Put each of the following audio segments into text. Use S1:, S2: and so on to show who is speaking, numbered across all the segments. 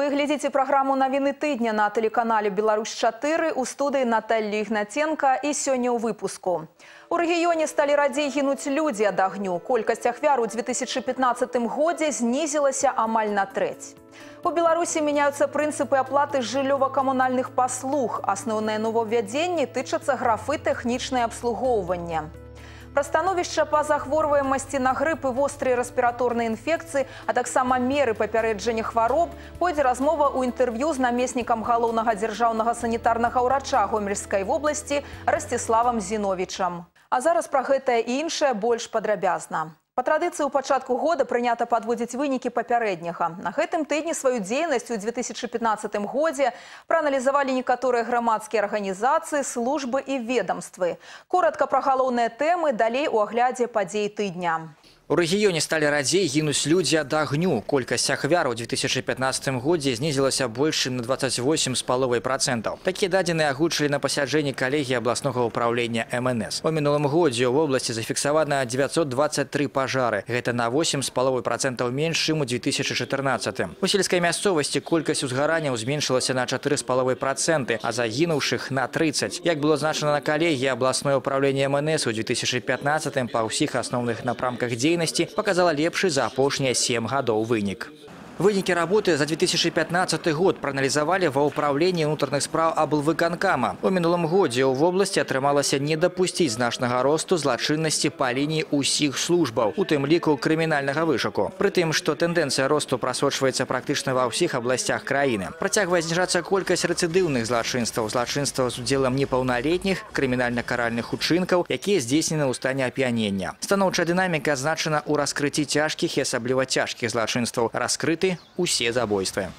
S1: Вы глядите программу «Новины тыдня» на телеканале «Беларусь-4» у студии Натальи Игнатенко и сегодня у выпуску. У рэгіёне сталі радзей гінуць людзі ад агню. Колькасць ахвяр у 2015 годзе знізілася амаль на трэць. У Беларусі меняются прынцыпы аплаты жыллёва-камунальных паслуг. Асноўныя новаўвядзенні тычацца графы тэхнічнае абслугоўвання. Пра становішча па захворваемасці на грып і вострыя рэспіраторныя інфекцыі, а таксама меры папярэджання хвароб пойдзе размова ў інтэрв'ю з намеснікам галоўнага дзяржаўнага санітарнага ўрача гомельскай вобласці Расціславам Зіновічам. А зараз пра гэтае і іншае больш падрабязна. Па традыцыі ў пачатку года прынята падводзіць вынікі папярэдняга. На гэтым тыдні сваю дзейнасць у 2015 годзе прааналізавалі некаторыя грамадскія арганізацыі, службы і ведомствы. Коратка пра галоўныя тэмы далей у аглядзе падзей тыдня.
S2: У рэгіёне сталі радзей гінуць людзі ад агню. Колькасць ахвяр у 2015 годзе знізілася больш чым на 28 з паловай процентаў. Такія дадзеныя агучылі на пасяджэнні калегіі абласнога ўправлення МНС. У мінулым годзе ў вобласці зафіксавана 923 пажары. Гэта на 8 з паловай процентаў менш, чым у 2014. У сельскай мясцовасці колькасць узгаранняў зменшылася на 4 з паловай проценты, а загінуўшых на 30. Як было значана на калегіі абласное ўправлення МНС у 2015 па ўсіх асноўных напрамках дзейнасці дзейнасці показала лепшы за апошнія 7 гадоў вынік. Вынікі работы за 2015 год прааналізавалі ва ўправленні ўнутраных спраў аблвыканкама. У мінулым годзе ў вобласці атрымалася не дапусціць значнага росту злачыннасці па лініі ўсіх службаў, у тым ліку крымінальнага вышуку. Прытым, што тэндэнцыя росту прасочваецца практычна ва ўсіх абласцях краіны. Працягвае зніжацца колькасць рэцыдыўных злачынстваў, злачынстваў з удзелам непаўналетніх, крымінальна-каральных учынкаў, якія здзейснены ў стане ап'янення. Станоўчая дынаміка азначана ў раскрыцці цяжкіх і асабліва цяжкіх злачынстваў, раскрыты усе забойствы.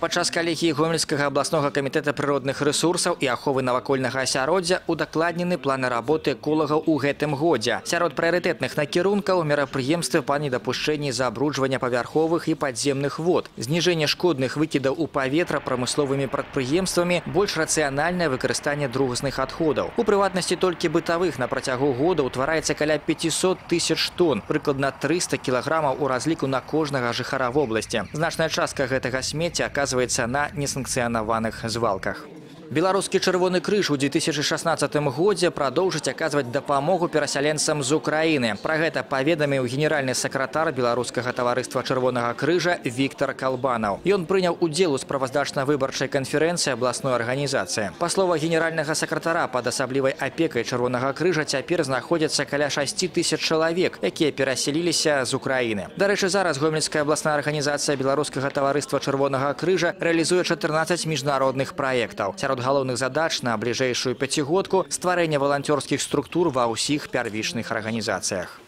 S2: Падчас калегіі гомельскага абласнога камітэта прыродных рэсурсаў і аховы навакольнага асяроддзя удакладнены планы работы эколагаў у гэтым годзе. Сярод прыярытэтных накірункаў мерапрыемствы па недапушчэнні забруджвання павярховых і падземных вод, зніжэнне шкодных выкідаў у паветра прамысловымі прадпрыемствамі, больш рацыянальнае выкарыстанне другасных адходаў. У прыватнасці толькі бытавых на працягу года ўтвараецца каля 500 тысяч тонн, прыкладна 300 кілаграмаў у разліку на кожнага жыхара вобласці. Значная частка гэтага смецця аказваецца оказывается на несанкцыянаваных звалках. Беларускі чырвоны крыж у 2016 годзе прадоўжыць аказваць дапамогу перасяленцам з Украіны. Пра гэта паведаміў генеральны сакратар беларускага таварыства чырвонага крыжа Віктор Калбанаў. Ён прыняў удзел у справаздачна-выбарчай канферэнцыі абласной арганізацыі. Па слова генеральнага сакратара пад асаблівай апекай чырвонага крыжа цяпер знаходзяцца каля 6 тысяч чалавек, якія перасяліліся з Украіны. Дарэчы, зараз гомельская абласная арганізацыя беларускага таварыства чырвонага крыжа рэалізуе 14 міжнародных праектаў. Сярод галоўных задач на бліжэйшую пяцігодку стварэння валанцёрскіх структур ва ўсіх первічных арганізацыях.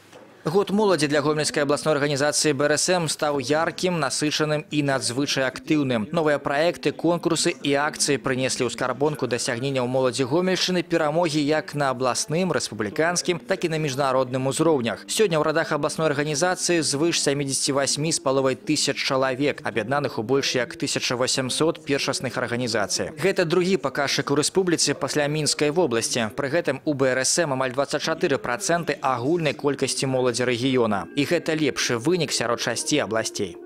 S2: Год моладзі для гомельскай абласной арганізацыі БРСМ стаў яркім, насычаным і надзвычай актыўным. Новыя праекты, конкурсы і акцыі прынеслі ў скарбонку дасягненняў моладзі гомельшчыны перамогі як на абласным, рэспубліканскім, так і на міжнародным узроўнях. Сёння ў радах абласной арганізацыі звыш 78 з паловай тысяч чалавек, аб'яднаных у больш як 1800 першасных арганізацый. Гэта другі паказчык у рэспубліцы пасля мінскай вобласці. Пры гэтым у БРСМ амаль 24 проценты агульнай колькасці моладзі моладзі рэгіёна. І гэта лепшы вынік сярод шасці абласцей.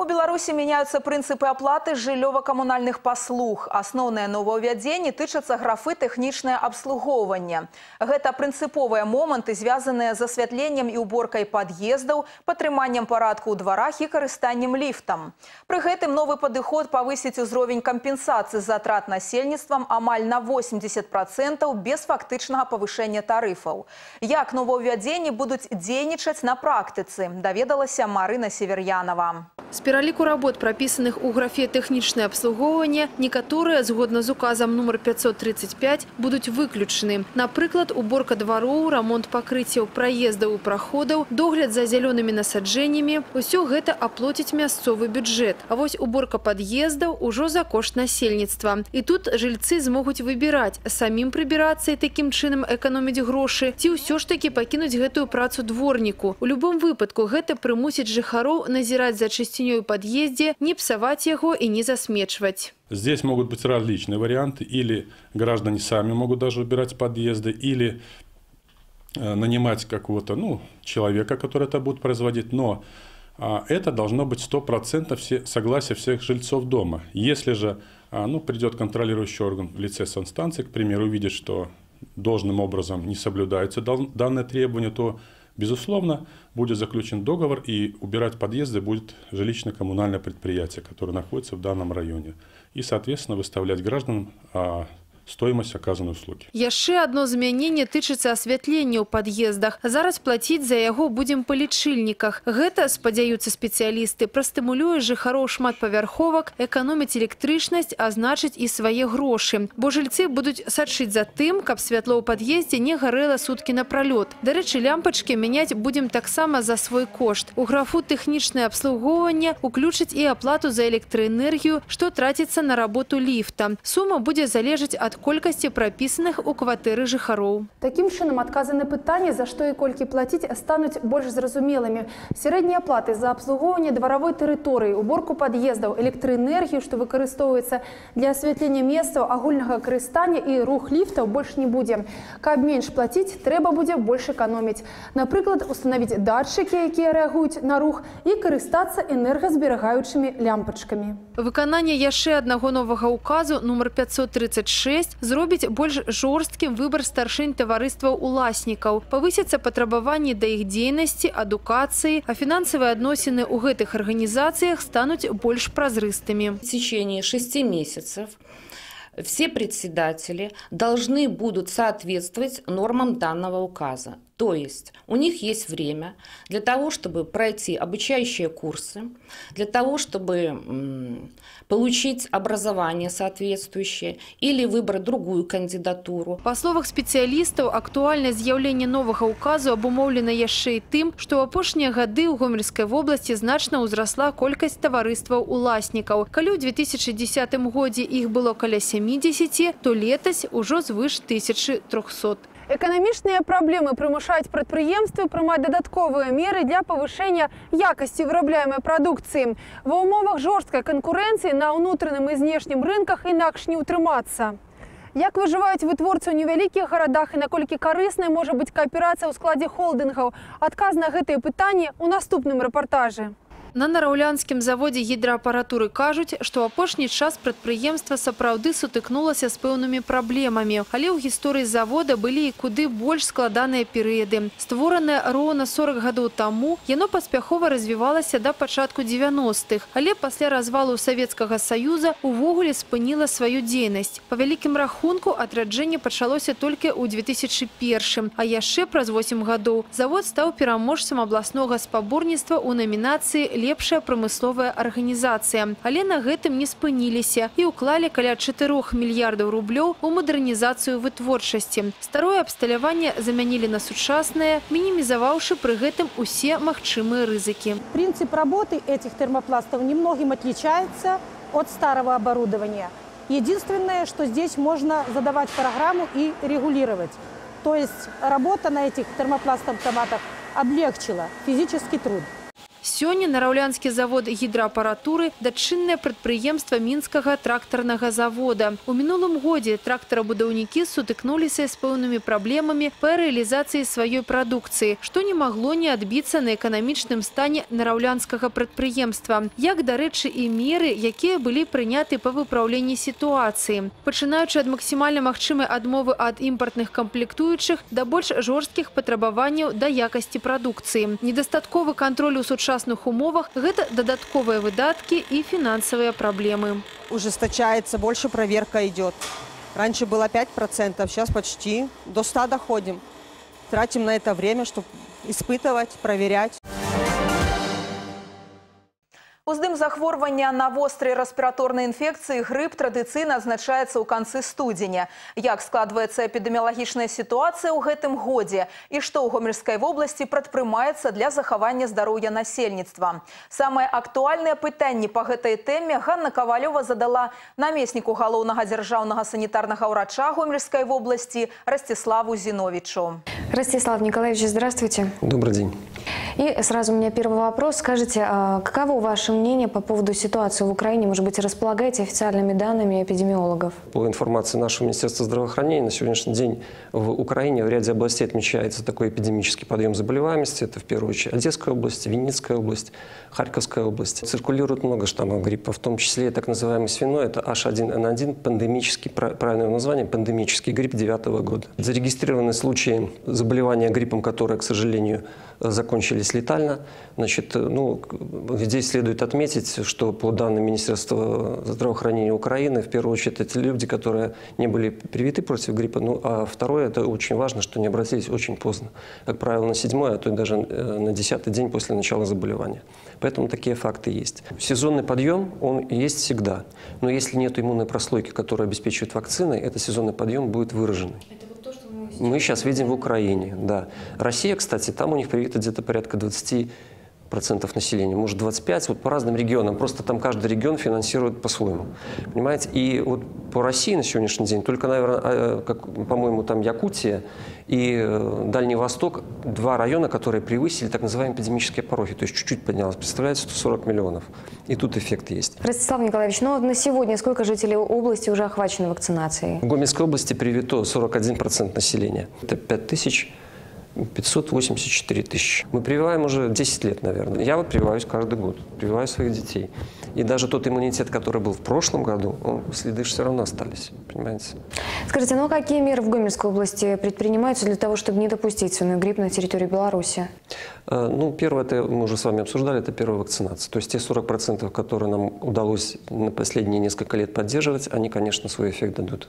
S1: У Беларусі меняются прынцыпы аплаты жыллёва-камунальных паслуг. Асноўныя новаўвядзенні тычацца графы тэхнічнае абслугоўванне. Гэта прынцыповыя моманты, звязаныя з асвятленнем і уборкай пад'ездаў, падтрыманнем парадку ў дварах і карыстаннем ліфтам. Пры гэтым новы падыход павысіць узровень кампенсацыі затрат насельніцтвам амаль на 80% без фактычнага павышэння тарыфаў. Як новаўвядзенні будуць дзейнічаць на практыцы, даведалася Марына Северянова.
S3: З пераліку работ, прапісаных у графе тэхнічнае абслугоўванне, некаторыя, згодна з указам нумар 535, будуць выключаны. Напрыклад, уборка двароў, рамонт пакрыццяў праездаў і праходаў, догляд за зялёнымі насаджэннямі – усё гэта аплоціць мясцовы бюджэт. А вось уборка пад'ездаў ужо за кошт насельніцтва. І тут жыльцы змогуць выбіраць, самім прыбірацца і такім чынам эканоміць грошы, ці ўсё ж такі пакінуць гэтую працу дворніку. У любым выпадку гэта прымусіць жыхароў назіраць за чысцінёй у подъезде, не псовать его и не засмечивать.
S4: Здесь могут быть различные варианты. Или граждане сами могут даже убирать подъезды, или э, нанимать какого-то ну, человека, который это будет производить. Но а, это должно быть 100% все, согласие всех жильцов дома. Если же а, ну, придет контролирующий орган в лице санстанции, к примеру, увидит, что должным образом не соблюдаются данные требования, то, безусловно, будет заключен договор и убирать подъезды будет жилищно-коммунальное предприятие, которое находится в данном районе. И, соответственно, выставлять гражданам а, стоимость оказанной услуги.
S3: Яшчэ одно змяненне тычыцца асвятлення ў пад'ездах. Зараз плаціць за яго будзем па лічыльніках. Гэта, спадзяюцца спецыялісты, прастымулюе жыхароў шматпавярховак, эканоміць электрычнасць, а значыць і свае грошы. Бо жыльцы будуць сачыць за тым, каб святло ў пад'ездзе не гарэла суткі напролёт. Дарэчы, лямпачкі мяняць будзем таксама за свой кошт. У графу тэхнічнае абслугоўванне уключыць і аплату за электраэнергію, што траціцца на работу ліфта. Сума будзе залежаць ад колькасці прапісаных у кватэры жыхароў.
S5: Такім чынам адказы на пытанне, за што і колькі плаціць стануць больш зразумелымі. Сярэднія платы за абслугоўванне дваравой тэрыторыі, уборку пад'ездаў, электраэнергію, што выкарыстоўваецца для асвятлення месцаў агульнага карыстання і рух ліфтаў больш не будзе. Каб менш плаціць, трэба будзе больш эканоміць. Напрыклад, устанавіць датчыкі, якія рэагуюць на рух і карыстацца энергазберагаючымі лямпачкамі.
S3: Выкананне яшчэ аднаго новага указу нумар 536 ёсць зробіць больш жорсткім выбар старшынь таварыстваў уласнікаў павысяцца патрабаванні да іх дзейнасці адукацыі а фінансавыя адносіны ў гэтых арганізацыях стануць больш празрыстымі
S6: в течение шести месяцев все председатели должны будут соответствовать нормам данного указа. То есть у них есть время для того, чтобы пройти обучающие курсы, для того, чтобы получить образование соответствующее или выбрать другую кандидатуру.
S3: По словах специалистов, актуальное з'явлення нового указу обумовлено яшчэ і тым, што ў апошнія гады ў гомельскай вобласці значна ўзрасла колькасць таварыстваў уласнікаў. Калі ў 2010 годзе іх было каля 70, то летась ужо звыш 1300.
S5: Эканамічныя праблемы прымушаюць прадпрыемствы прымаць дадатковыя меры для павышэння якасці вырабляемай прадукцыі. Ва ўмовах жорсткай канкурэнцыі на ўнутраным і знешнім рынках інакш не ўтрымацца. Як выжываюць вытворцы ў невялікіх гарадах і наколькі карыснай можа быць кааперацыя ў складзе холдынгаў? Адказ на гэтыя пытанні ў наступным рэпартажы.
S3: На нараўлянскім заводзе гідраапаратуры кажуць, што апошні час прадпрыемства сапраўды сутыкнулася з пэўнымі праблемамі. Але ў гісторыі завода былі і куды больш складаныя перыяды. Створанае роўна 40 гадоў таму, яно паспяхова развівалася да пачатку 90-х. Але пасля развалу Савецкага Саюза увогуле спыніла сваю дзейнасць. Па вялікім рахунку адраджэнне пачалося толькі ў 2001, а яшчэ праз 8 гадоў завод стаў пераможцам абласнога спаборніцтва ў намінацыі лепшая прамысловая арганізацыя. Але на гэтым не спыніліся і ўклалі каля 4 мільярдаў рублёў у мадэрнізацыю вытворчасці. Старое абсталяванне замянілі на сучаснае, мінімізаваўшы пры гэтым усе магчымыя рызыкі.
S7: Принцип работы этих термопластов немногим отличается от старого оборудования. Единственное, что здесь можно задавать программу и регулировать. То есть работа на этих термопластовых томатах облегчила физический труд.
S3: Сёння нараўлянскі завод гідраапаратуры дачыннае прадпрыемства мінскага трактарнага завода. У мінулым годзе трактарабудаўнікі сутыкнуліся з пэўнымі праблемамі па рэалізацыі сваёй прадукцыі, што не магло не адбіцца на эканамічным стане нараўлянскага прадпрыемства. Як, дарэчы, і меры, якія былі прыняты па выпраўленні сітуацыі. Пачынаючы ад максімальна магчымай адмовы ад імпартных камплектуючых да больш жорсткіх патрабаванняў да якасці прадукцыі. Недастатковы кантроль у сучасных сучасных умовах гэта дадатковыя выдаткі і фінансавыя праблемы.
S8: Ужесточается, больше проверка идет. Раньше было 5%, сейчас почти до 100 доходим. Тратим на это время, чтобы испытывать, проверять.
S1: Уздым захворвання на вострыя рэспіраторнай інфекцыі грып традыцыйна адзначаецца ў канцы студзеня. Як складваецца эпідэміялагічная сітуацыя ў гэтым годзе і што ў гомельскай вобласці прадпрымаецца для захавання здароўя насельніцтва. Самае актуальнае пытанне па гэтай тэме Ганна Кавалёва задала намесніку галоўнага дзяржаўнага санітарнага ўрача гомельскай вобласці Ростиславу Зиновичу.
S9: Ростислав Николаевич, здравствуйте.
S10: Добрый день.
S9: И сразу у меня первый вопрос. Скажите, а каково ваше мнение по поводу ситуации в Украине? Может быть, располагаете официальными данными эпидемиологов?
S10: По информации нашего Министерства здравоохранения, на сегодняшний день в Украине в ряде областей отмечается такой эпидемический подъем заболеваемости. Это в первую очередь Одесская область, Винницкая область, Харьковская область. Циркулирует много штаммов гриппа, в том числе так называемый свиной, это H1N1, пандемический, правильное название, пандемический грипп 2009 года. Зарегистрированы случаи заболевания гриппом, которые, к сожалению, закончились летально. Значит, ну, здесь следует отметить, что по данным Министерства здравоохранения Украины, в первую очередь, это люди, которые не были привиты против гриппа. Ну, а второе, это очень важно, что не обратились очень поздно. Как правило, на седьмой, а то и даже э, на десятый день после начала заболевания. Поэтому такие факты есть. Сезонный подъем, он есть всегда. Но если нет иммунной прослойки, которая обеспечивает вакцины, этот сезонный подъем будет выраженный. Мы сейчас видим в Украине, да. Россия, кстати, там у них привито где-то порядка 20 процентов населения, может 25, вот по разным регионам. Просто там каждый регион финансирует по-своему. Понимаете? И вот по России на сегодняшний день только, наверное, а, как, по-моему, там Якутия и э, Дальний Восток, два района, которые превысили так называемые эпидемические порохи, то есть чуть-чуть поднялось. Представляете, 140 миллионов. И тут эффект есть.
S9: Ростислав Николаевич, ну на сегодня сколько жителей области уже охвачены вакцинацией?
S10: В Гомельской области привито 41% населения. Это 5 тысяч 584 тысячи. Мы прививаем уже 10 лет, наверное. Я вот прививаюсь каждый год, прививаю своих детей. И даже тот иммунитет, который был в прошлом году, он, следы все равно остались, понимаете?
S9: Скажите, ну а какие меры в Гомельской области предпринимаются для того, чтобы не допустить свиной грипп на территории Беларуси?
S10: Э, ну, первое, это мы уже с вами обсуждали, это первая вакцинация. То есть те 40%, которые нам удалось на последние несколько лет поддерживать, они, конечно, свой эффект дадут.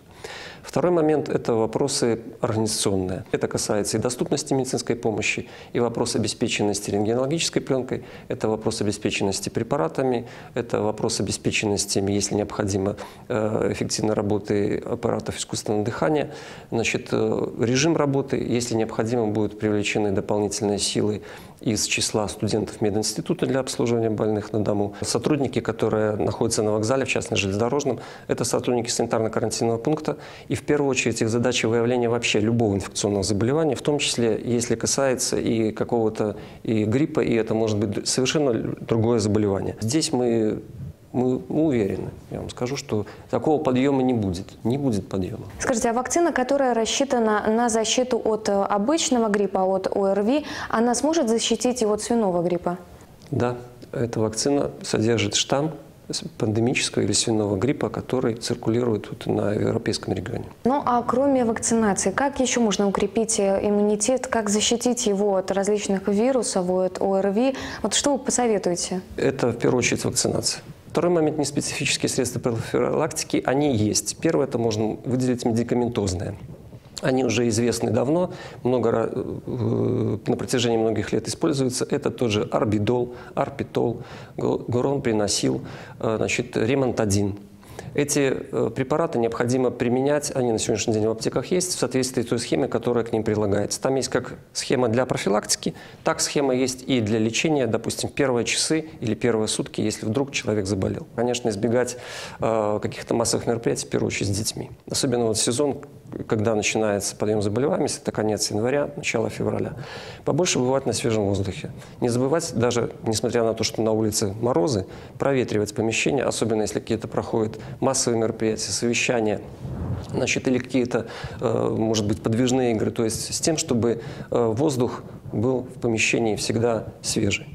S10: Второй момент – это вопросы организационные. Это касается и доступности медицинской помощи, и вопрос обеспеченности рентгенологической пленкой, это вопрос обеспеченности препаратами, это вопрос обеспеченности, если необходимо, э, эффективной работы аппаратов искусственного дыхания. Значит, э, режим работы, если необходимо, будут привлечены дополнительные силы из числа студентов мединститута для обслуживания больных на дому. Сотрудники, которые находятся на вокзале, в частности железнодорожном, это сотрудники санитарно-карантинного пункта. И в первую очередь их задача выявления вообще любого инфекционного заболевания, в том числе, если касается и какого-то и гриппа, и это может быть совершенно другое заболевание. Здесь мы мы, уверены, я вам скажу, что такого подъема не будет. Не будет подъема.
S9: Скажите, а вакцина, которая рассчитана на защиту от э, обычного гриппа, от ОРВИ, она сможет защитить и от свиного гриппа?
S10: Да, эта вакцина содержит штамм пандемического или свиного гриппа, который циркулирует вот на европейском регионе.
S9: Ну а кроме вакцинации, как еще можно укрепить э, иммунитет, как защитить его от различных вирусов, от ОРВИ? Вот что вы посоветуете?
S10: Это в первую очередь вакцинация. Второй момент – неспецифические средства профилактики. Они есть. Первое – это можно выделить медикаментозные. Они уже известны давно, много, э, на протяжении многих лет используются. Это тот же арбидол, арпитол, гурон приносил, э, значит, ремонтадин. Эти э, препараты необходимо применять, они на сегодняшний день в аптеках есть, в соответствии с той схемой, которая к ним прилагается. Там есть как схема для профилактики, так схема есть и для лечения, допустим, первые часы или первые сутки, если вдруг человек заболел. Конечно, избегать э, каких-то массовых мероприятий, в первую очередь, с детьми. Особенно вот сезон, когда начинается подъем заболеваемости, это конец января, начало февраля. Побольше бывать на свежем воздухе. Не забывать, даже несмотря на то, что на улице морозы, проветривать помещение, особенно если какие-то проходят массовые мероприятия, совещания, значит, или какие-то, э, может быть, подвижные игры, то есть с тем, чтобы э, воздух был в помещении всегда свежий.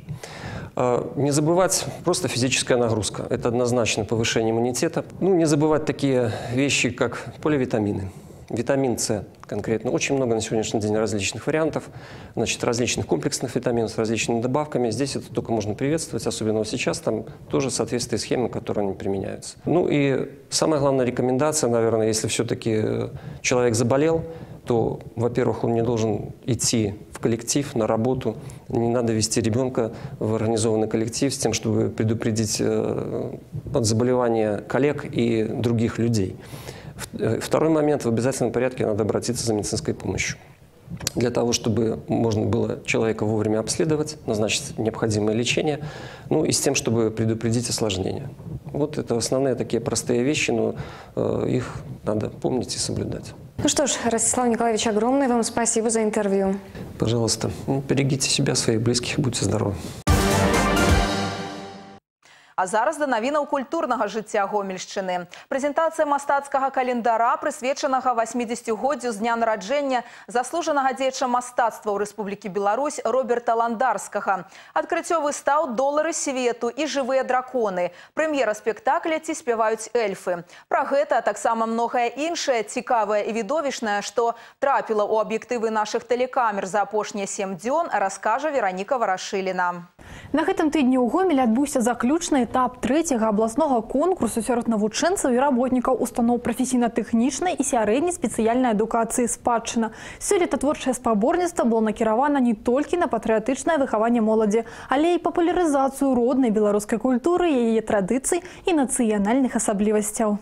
S10: Э, не забывать просто физическая нагрузка. Это однозначно повышение иммунитета. Ну, не забывать такие вещи, как поливитамины витамин С конкретно. Очень много на сегодняшний день различных вариантов, значит, различных комплексных витаминов с различными добавками. Здесь это только можно приветствовать, особенно сейчас там тоже соответствие схемы, которые они применяются. Ну и самая главная рекомендация, наверное, если все-таки человек заболел, то, во-первых, он не должен идти в коллектив, на работу. Не надо вести ребенка в организованный коллектив с тем, чтобы предупредить э, от заболевания коллег и других людей. Э, второй момент, в обязательном порядке надо обратиться за медицинской помощью. Для того, чтобы можно было человека вовремя обследовать, назначить необходимое лечение, ну и с тем, чтобы предупредить осложнения. Вот это основные такие простые вещи, но э, их надо помнить и соблюдать.
S9: Ну что ж, Ростислав Николаевич, огромное вам спасибо за интервью.
S10: Пожалуйста, ну, берегите себя, своих близких, будьте здоровы.
S1: А зараз да навінаў культурнага жыцця гомельшчыны. Прэзентацыя мастацкага календара, прысвечанага 80годдзю з дня нараджэння заслужанага дзеяча мастацтва ў Рэспублікі Беларусь Роберта Ландарскага. Адкрыццё выстаў долары свету і жывыя драконы. Прэм'ера спектакля ці спяваюць эльфы. Пра гэта, а таксама многае іншае цікавае і відовішнае, што трапіла ў аб'ектывы нашых тэлекамер за апошнія сем дзён, раскажа Вераніка Варашыліна.
S11: На гэтым тыдні ў гомелі адбыўся заключны этап трэцяга абласнога конкурсу сярод навучэнцаў і работнікаў устаноў прафесійна-тэхнічнай і сярэдняй спецыяльнай адукацыі спадчына. Сёлета творчае спаборніцтва было накіравана не толькі на патрыятычнае выхаванне моладзі, але і папулярызацыю роднай беларускай культуры, яе традыцый і нацыянальных асаблівасцяў.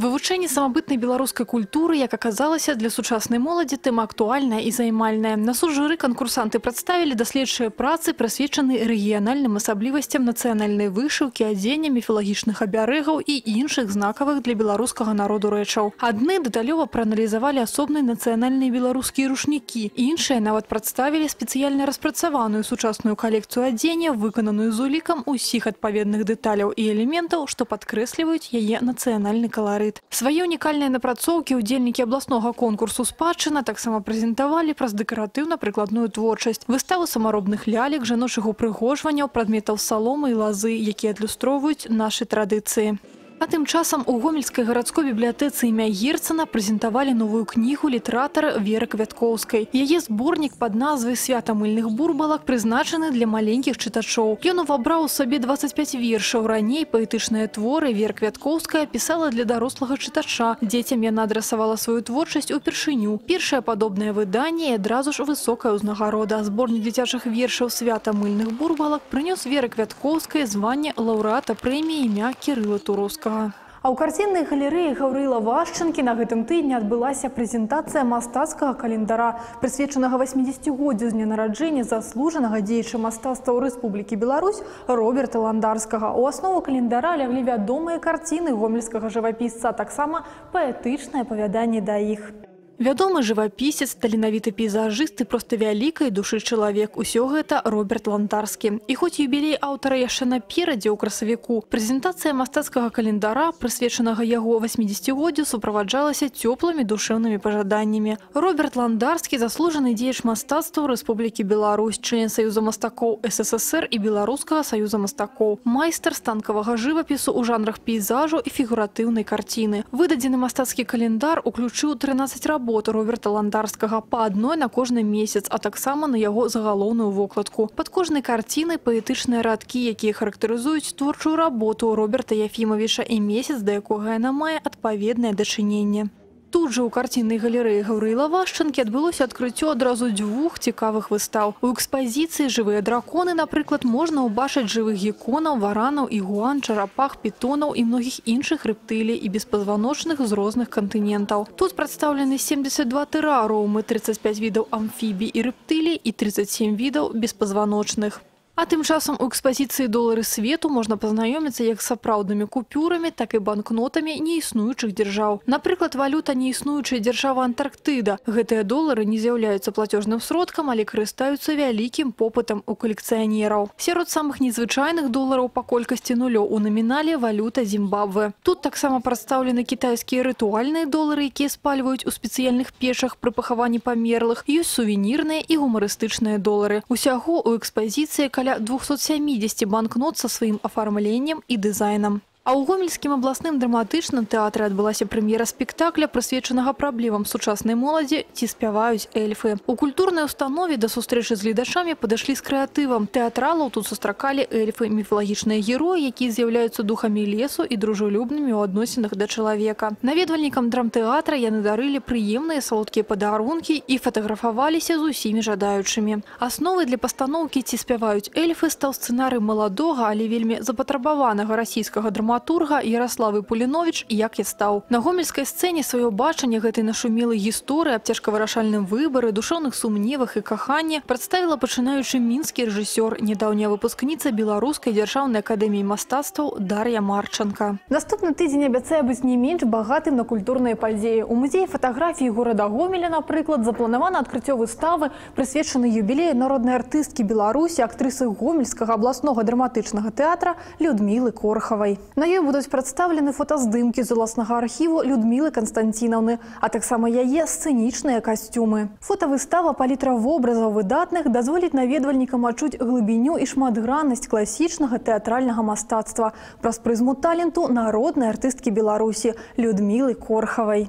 S12: Вывучэнне самабытнай беларускай культуры, як аказалася, для сучаснай моладзі тэма актуальная і займальная. На суд журы канкурсанты прадставілі даследчыя працы, прысвечаны рэгіянальным асаблівасцям нацыянальнай вышыўкі, адзення, міфалагічных абярэгаў і іншых знакавых для беларускага народу рэчаў. Адны дэталёва прааналізавалі асобныя нацыянальныя беларускія рушнікі. Іншыя нават прадставілі спецыяльна распрацаваную сучасную калекцыю адзення, выкананую з улікам усіх адпаведных дэталяў і элементаў, што падкрэсліваюць яе нацыянальны каларыт габарыт. Свае унікальныя напрацоўкі ўдзельнікі абласнога конкурсу спадчына таксама прэзентавалі праз дэкаратыўна-прыкладную творчасць, выставу самаробных лялек, жаночых упрыгожванняў, прадметаў саломы і лазы, якія адлюстроўваюць нашы традыцыі. А тым часам у гомельскай гарадской бібліятэцы імя Герцана прэзентавалі новую кнігу літаратара Веры Квяткоўскай. Яе зборнік пад назвай свята мыльных бурбалак прызначаны для маленькіх чытачоў. Ён увабраў у сабе 25 вершаў. Раней паэтычныя творы Вера Квяткоўская пісала для дарослага чытача. Дзецям яна адрасавала сваю творчасць упершыню. Першае падобнае выданне і адразу ж высокая ўзнагарода. Зборнік дзіцячых вершаў свята мыльных бурбалак прынёс Веры Квяткоўскай званне лаўрэата прэміі імя Кірыла Туровскага.
S11: А ў карціннай галерэі Гаўрыла Вашчынкі на гэтым тыдні адбылася прэзентацыя мастацкага календара, прысвечанага 80годдзю з дня нараджэння заслужанага дзеяча мастацтва ў Рэспублікі Беларусь Роберта Ландарскага. У аснову календара ляглі вядомыя карціны гомельскага жывапісца, а таксама паэтычнае апавяданне да іх.
S12: Вядомы жывапісец, таленавіты пейзажыст і проста вялікай душы чалавек. Усё гэта Роберт Лантарскі. І хоць юбілей аўтара яшчэ наперадзе ў красавіку, прэзентацыя мастацкага календара, прысвечанага яго 80годдзю, суправаджалася цёплымі душэўнымі пажаданнямі. Роберт Ландарскі заслужаны дзеяч мастацтва ў Рэспублікі Беларусь, член саюза мастакоў СССР і беларускага саюза мастакоў, майстар станкавага жывапісу ў жанрах пейзажу і фігуратыўнай карціны. Выдадзены мастацкі календар уключыў 13 работ работ Роберта Ландарскага па адной на кожны месяц, а таксама на яго загалоўную вокладку. Пад кожнай карцінай паэтычныя радкі, якія характарызуюць творчую работу Роберта Яфімавіша і месяц, да якога яна мае адпаведнае дачыненне. Тут жа ў карціннай галерэі Гаўрыла Вашчынкі адбылося адкрыццё адразу дзвюх цікавых выстаў. У экспазіцыі жывыя драконы, напрыклад, можна ўбачыць жывых геконаў, варанаў, ігуан, чарапах, пітонаў і многіх іншых рэптылей і беспазваночных з розных кантынентаў. Тут прадстаўлены 72 тэрарыумы, 35 відаў амфібій і рэптылей і 37 відаў беспазваночных. А тым часам у экспазіцыі долары свету можна пазнаёміцца як з сапраўднымі купюрамі, так і банкнотамі неіснуючых дзяржаў. Напрыклад, валюта неіснуючая дзяржава Антарктыда. Гэтыя долары не з'яўляюцца плацёжным сродкам, але карыстаюцца вялікім попытам у калекцыянераў. Сярод самых незвычайных долараў па колькасці нулёў у намінале валюта Зімбабве. Тут таксама прадстаўлены кітайскія рытуальныя долары, якія спальваюць у спецыяльных печах пры пахаванні памерлых, ёсць сувенірныя і гумарыстычныя долары. Усяго у экспазіцыі каля каля 270 банкнот са сваім афармленнем і дызайнам. А ў гомельскім абласным драматычным тэатры адбылася прэм'ера спектакля, прысвечанага праблемам сучаснай моладзі ці спяваюць эльфы. У культурнай установе да сустрэчы з гледачамі падышлі з крэатывам. Тэатралаў тут сустракалі эльфы, міфалагічныя героі, якія з'яўляюцца духамі лесу і дружалюбнымі ў адносінах да чалавека. Наведвальнікам драмтэатра яны дарылі прыемныя салодкія падарункі і фатаграфаваліся з усімі жадаючымі. Асновай для пастаноўкі ці спяваюць эльфы стаў сцэнарый маладога, але вельмі запатрабаванага расійскага драма
S3: драматурга Ярославы Пулінович «Як я стаў». На гомельскай сцэне сваё бачанне гэтай нашумелай гісторыі аб цяжкавырашальным выбары, душэўных сумневах і каханні прадставіла пачынаючы мінскі рэжысёр, нядаўняя выпускніца Беларускай дзяржаўнай акадэміі мастацтваў Дар'я Марчанка.
S12: Наступны тыдзень абяцае быць не менш багатым на культурныя падзеі. У музеі фатаграфіі горада Гомеля, напрыклад, запланавана адкрыццё выставы, прысвечанай юбілею народнай артысткі Беларусі, актрысы гомельскага абласнога драматычнага тэатра Людмілы Корхавай. На ёй будуць прадстаўлены фотаздымкі з уласнага архіву Людмілы Канстанцінаўны, а таксама яе сцэнічныя касцюмы. Фотавыстава палітра вобразаў выдатных дазволіць наведвальнікам адчуць глыбіню і шматграннасць класічнага тэатральнага мастацтва праз прызму таленту народнай артысткі Беларусі Людмілы Корхавай.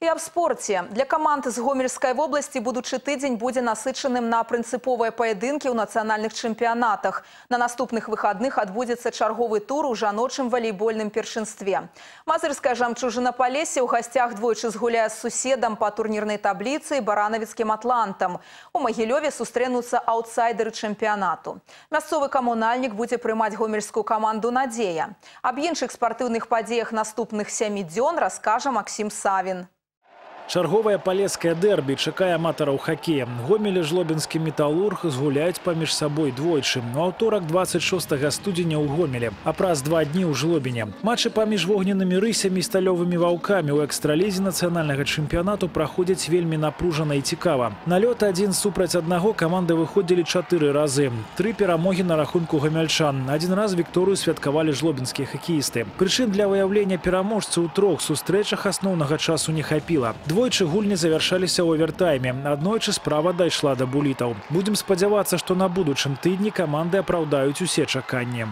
S1: І аб спорце. Для каманд з Гомельскай вобласці будучы тыдзень будзе насычаным на прынцыповыя паядынкі ў нацыянальных чэмпіянатах. На наступных выхадных адбудзецца чарговы тур у жаночым валейбольным першынстве. Мазырская жамчужына Палесе ў гасцях двойчы згуляе з суседам па турнірнай табліцы і баранавіцкім атлантам. У Магілёве сустрэнуцца аўтсайдеры чэмпіянату. Мясцовы камунальнік будзе прымаць гомельскую каманду «Надзея». Аб іншых спартыўных падзеях наступных сямі дзён раскажа Максім Савін.
S13: Чарговае палескае дэрбі чакае аматараў хакея. Гомелі жлобінскі металург згуляюць паміж сабой двойчы. У аўторак 26 студзеня ў Гомелі, а праз два дні ў жлобіне. Матчы паміж вогненнымі рысямі і сталёвымі ваўкамі ў экстралізе нацыянальнага чэмпіянату праходзяць вельмі напружана і цікава. На лёт адзін супраць аднаго каманды выходзілі чатыры разы. Тры перамогі на рахунку гамяльчан. Адзін раз вікторыю святкавалі жлобінскія хакеісты. Прычын для выяўлення пераможцы ў трох сустрэчах асноўнага часу не хапіла. Двойчы гульні завяршаліся ў овертайме. Аднойчы справа дайшла да булітаў. Будзем спадзявацца, што на будучым тыдні каманды апраўдаюць усе чаканні.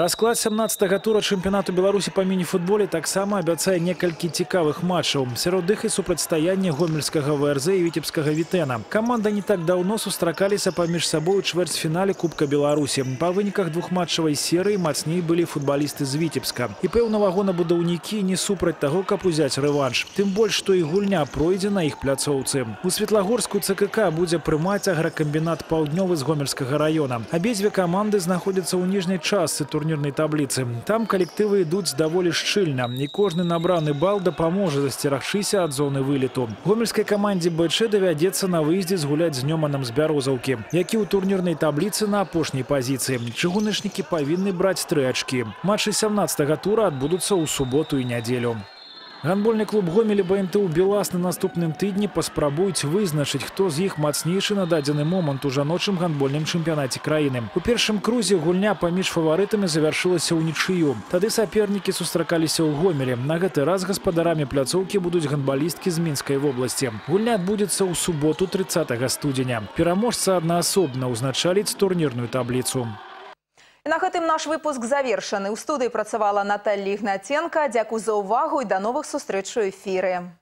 S13: Расклад 17-го тура чэмпіянату Беларусі па міні-футболе таксама абяцае некалькі цікавых матчаў. Сярод іх і супрацьстаянне гомельскага ВРЗ і віцебскага Вітэна. Каманда не так даўно сустракаліся паміж сабой у чвэрцьфінале Кубка Беларусі. Па выніках двухматчавай серыі мацней былі футбалісты з Віцебска. І пэўна вагонабудаўнікі не супраць таго, каб узяць рэванш. Тым больш, што і гульня пройдзе на іх пляцоўцы. У Светлагорску ЦКК будзе прымаць агракамбінат паўднёвы з гомельскага раёна. Абедзве каманды знаходзяцца ў ніжняй частцы турніру турнірнай табліцы. Там калектывы ідуць даволі шчыльна, і кожны набраны бал дапаможа засцерагчыся ад зоны вылету. Гомельскай камандзе БЧ давядзецца на выездзе згуляць з Нёманам з бярозаўкі, які ў турнірнай табліцы на апошняй пазіцыі. Чыгуначнікі павінны браць тры ачкі. Матчы 17 тура адбудуцца ў суботу і нядзелю. Гандбольны клуб Гомелі БНТУ «Белас» на наступным тыдні паспрабуюць вызначыць, хто з іх мацнейшы на дадзены момант у жаночым гандбольным чэмпіянаце краіны. У першым крузе гульня паміж фаварытамі завяршылася ў нічыю. Тады сапернікі сустракаліся ў Гомелі. На гэты раз гаспадарамі пляцоўкі будуць гандбалісткі з мінскай вобласці. Гульня адбудзецца ў суботу 30 студзеня. Пераможца аднаасобна ўзначаліць турнірную табліцу.
S1: І на гэтым наш выпуск завершаны. У студыі працавала Наталья Ігнаценка. Дзякуй за ўвагу і да новых сустрэч у эфіры.